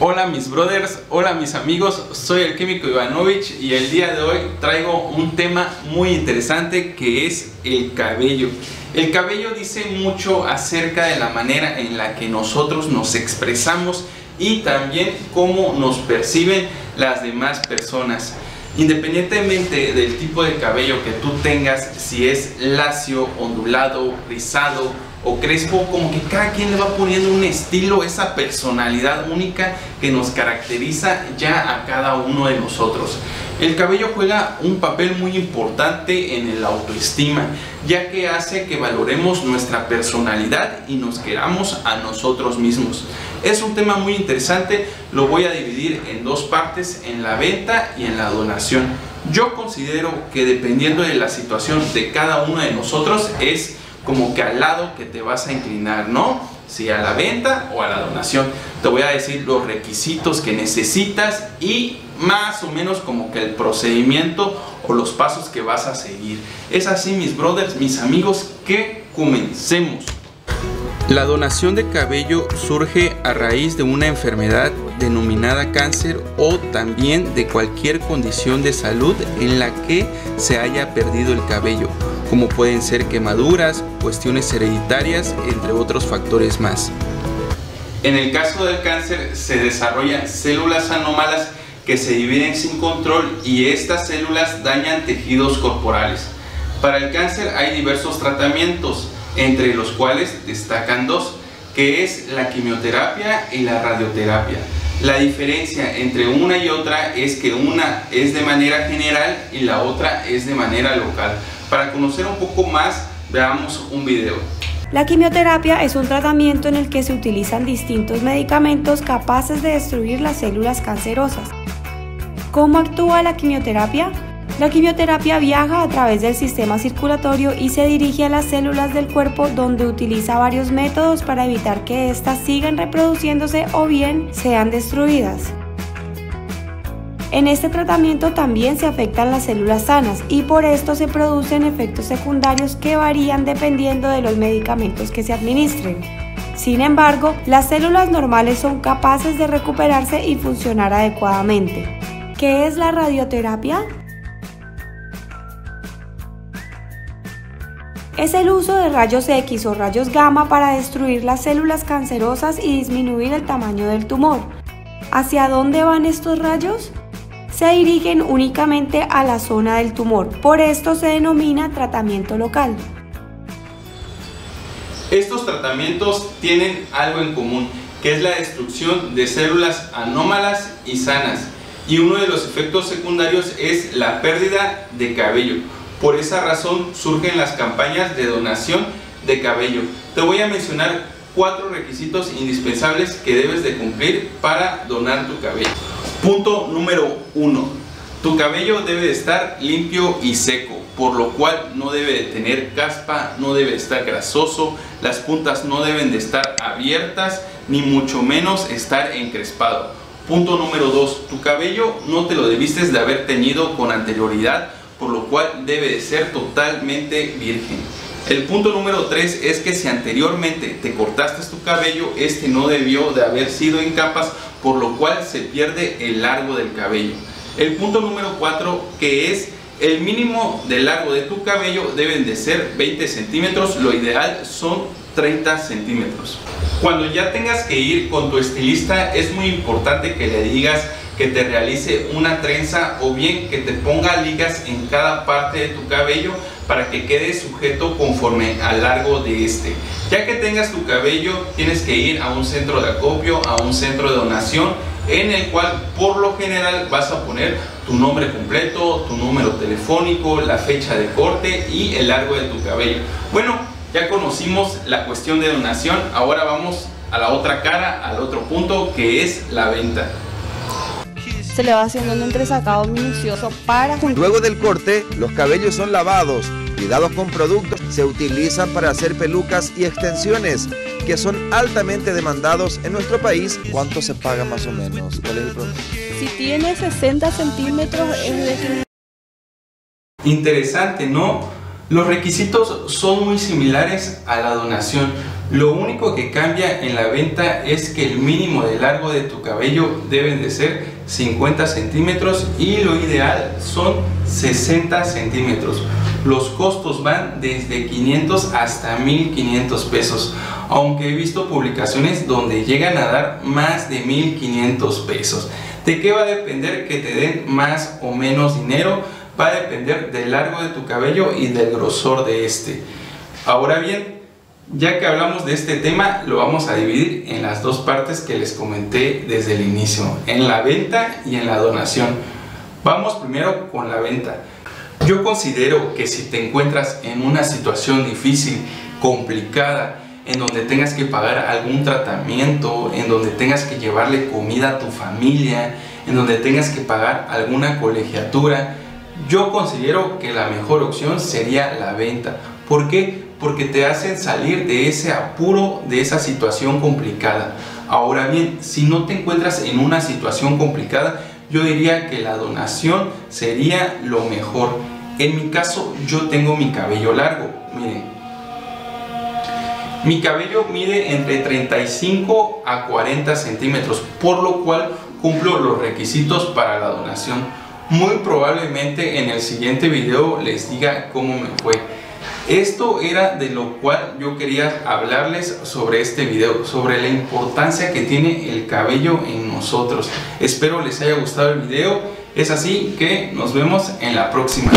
Hola mis brothers, hola mis amigos, soy el químico Ivanovich y el día de hoy traigo un tema muy interesante que es el cabello. El cabello dice mucho acerca de la manera en la que nosotros nos expresamos y también cómo nos perciben las demás personas. Independientemente del tipo de cabello que tú tengas, si es lacio, ondulado, rizado o crespo, como que cada quien le va poniendo un estilo, esa personalidad única que nos caracteriza ya a cada uno de nosotros. El cabello juega un papel muy importante en el autoestima, ya que hace que valoremos nuestra personalidad y nos queramos a nosotros mismos. Es un tema muy interesante, lo voy a dividir en dos partes, en la venta y en la donación. Yo considero que dependiendo de la situación de cada uno de nosotros es como que al lado que te vas a inclinar, ¿no? Si a la venta o a la donación. Te voy a decir los requisitos que necesitas y más o menos como que el procedimiento o los pasos que vas a seguir. Es así, mis brothers, mis amigos, que comencemos. La donación de cabello surge a raíz de una enfermedad denominada cáncer o también de cualquier condición de salud en la que se haya perdido el cabello, como pueden ser quemaduras, cuestiones hereditarias, entre otros factores más. En el caso del cáncer se desarrollan células anómalas que se dividen sin control y estas células dañan tejidos corporales. Para el cáncer hay diversos tratamientos, entre los cuales destacan dos, que es la quimioterapia y la radioterapia. La diferencia entre una y otra es que una es de manera general y la otra es de manera local. Para conocer un poco más, veamos un video. La quimioterapia es un tratamiento en el que se utilizan distintos medicamentos capaces de destruir las células cancerosas. ¿Cómo actúa la quimioterapia? La quimioterapia viaja a través del sistema circulatorio y se dirige a las células del cuerpo donde utiliza varios métodos para evitar que éstas sigan reproduciéndose o bien sean destruidas. En este tratamiento también se afectan las células sanas y por esto se producen efectos secundarios que varían dependiendo de los medicamentos que se administren. Sin embargo, las células normales son capaces de recuperarse y funcionar adecuadamente. ¿Qué es la radioterapia? Es el uso de rayos X o rayos gamma para destruir las células cancerosas y disminuir el tamaño del tumor. ¿Hacia dónde van estos rayos? Se dirigen únicamente a la zona del tumor, por esto se denomina tratamiento local. Estos tratamientos tienen algo en común, que es la destrucción de células anómalas y sanas, y uno de los efectos secundarios es la pérdida de cabello. Por esa razón surgen las campañas de donación de cabello. Te voy a mencionar cuatro requisitos indispensables que debes de cumplir para donar tu cabello. Punto número uno. Tu cabello debe de estar limpio y seco, por lo cual no debe de tener caspa, no debe de estar grasoso, las puntas no deben de estar abiertas, ni mucho menos estar encrespado. Punto número 2. Tu cabello no te lo debiste de haber tenido con anterioridad por lo cual debe de ser totalmente virgen. El punto número 3 es que si anteriormente te cortaste tu cabello, este no debió de haber sido en capas, por lo cual se pierde el largo del cabello. El punto número 4 que es el mínimo de largo de tu cabello deben de ser 20 centímetros, lo ideal son 30 centímetros. Cuando ya tengas que ir con tu estilista es muy importante que le digas que te realice una trenza o bien que te ponga ligas en cada parte de tu cabello para que quede sujeto conforme al largo de este. Ya que tengas tu cabello, tienes que ir a un centro de acopio, a un centro de donación, en el cual por lo general vas a poner tu nombre completo, tu número telefónico, la fecha de corte y el largo de tu cabello. Bueno, ya conocimos la cuestión de donación, ahora vamos a la otra cara, al otro punto que es la venta se le va haciendo un entresacado minucioso para... Luego del corte, los cabellos son lavados, cuidados con productos, se utilizan para hacer pelucas y extensiones que son altamente demandados en nuestro país. ¿Cuánto se paga más o menos? ¿Cuál es el Si tiene 60 centímetros es de... Interesante, ¿no? Los requisitos son muy similares a la donación. Lo único que cambia en la venta es que el mínimo de largo de tu cabello deben de ser 50 centímetros y lo ideal son 60 centímetros. Los costos van desde 500 hasta 1500 pesos, aunque he visto publicaciones donde llegan a dar más de 1500 pesos. ¿De qué va a depender que te den más o menos dinero? Va a depender del largo de tu cabello y del grosor de este. Ahora bien, ya que hablamos de este tema, lo vamos a dividir en las dos partes que les comenté desde el inicio, en la venta y en la donación. Vamos primero con la venta. Yo considero que si te encuentras en una situación difícil, complicada, en donde tengas que pagar algún tratamiento, en donde tengas que llevarle comida a tu familia, en donde tengas que pagar alguna colegiatura, yo considero que la mejor opción sería la venta. ¿Por qué? Porque te hacen salir de ese apuro, de esa situación complicada. Ahora bien, si no te encuentras en una situación complicada, yo diría que la donación sería lo mejor. En mi caso, yo tengo mi cabello largo. Miren, mi cabello mide entre 35 a 40 centímetros, por lo cual cumplo los requisitos para la donación. Muy probablemente en el siguiente video les diga cómo me fue. Esto era de lo cual yo quería hablarles sobre este video, sobre la importancia que tiene el cabello en nosotros. Espero les haya gustado el video. Es así que nos vemos en la próxima.